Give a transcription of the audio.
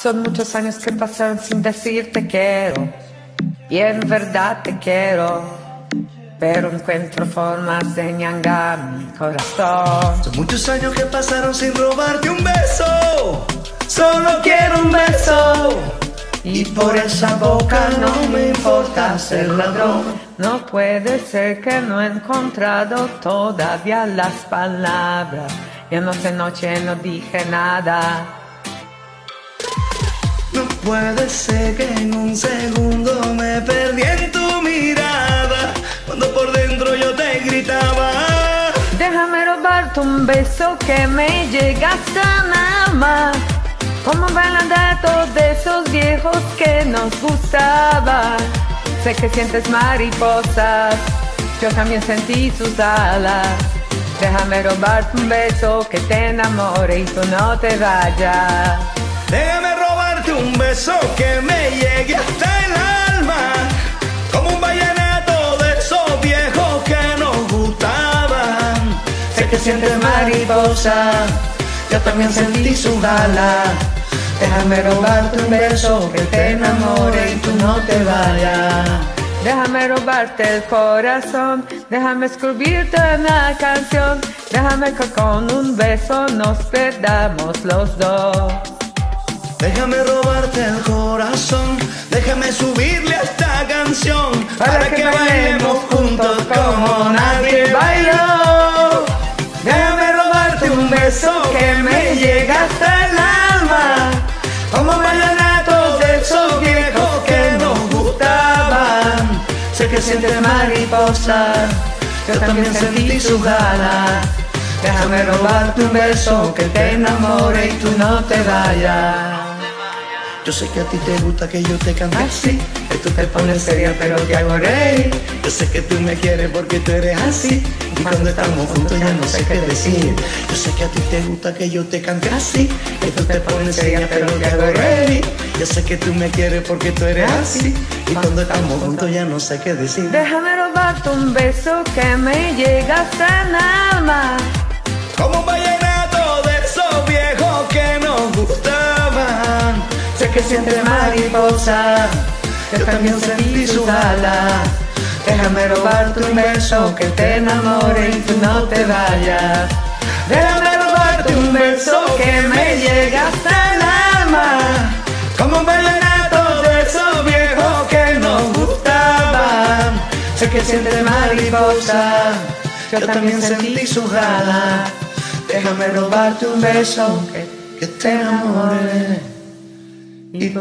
Son muchos años que pasaron sin decirte quiero. Y en verdad te quiero. Pero encuentro formas de ñangar mi corazón. Son muchos años que pasaron sin robarte un beso. Solo quiero un beso. Y por esa boca no me importa ser ladrón. No puede ser que no he encontrado todavía las palabras. Y anoche noche no dije nada. Puede ser que en un segundo me perdí en tu mirada. Cuando por dentro yo te gritaba. Déjame robarte un beso que me llega hasta nada más. Como de esos viejos que nos gustaban. Sé que sientes mariposas, yo también sentí sus alas. Déjame robarte un beso que te enamore y tú no te vayas. Déjame un beso que me llegue hasta el alma. Como un vallenato de esos viejos que nos gustaban. Sé que sientes mariposa, yo también sentí su alas. Déjame robarte un beso que te enamore y tú no te vayas. Déjame robarte el corazón, déjame escribirte una canción, déjame que con un beso nos perdamos los dos. Déjame robarte el corazón, déjame subirle a esta canción para, que, bailemos juntos como nadie bailó. Déjame robarte un beso que me llega hasta el alma, como vallenato de esos viejos que nos gustaban. Sé que sientes mariposa, yo también sentí su gana. Déjame robarte un beso que te enamore y tú no te vayas. Yo sé que a ti te gusta que yo te cante. Así, que tú te pones seria pero te hago reír. Yo sé que tú me quieres porque tú eres así, y cuando estamos juntos ya no sé qué decir. Yo sé que a ti te gusta que yo te cante. Así, que tú te pones seria pero te hago reír. Yo sé que tú me quieres porque tú eres así, y cuando estamos juntos ya no sé qué decir. Déjame robarte un beso que me llega hasta el Sé que sientes mariposa, yo también sentí su ala. Déjame robarte un beso que te enamore y tú no te vayas. Déjame robarte un beso que me llega hasta el alma. Como un vallenato de esos viejos que nos gustaban. Sé que sientes mariposa, yo también sentí su gala. Déjame robarte un beso que, que te enamore y, y tú.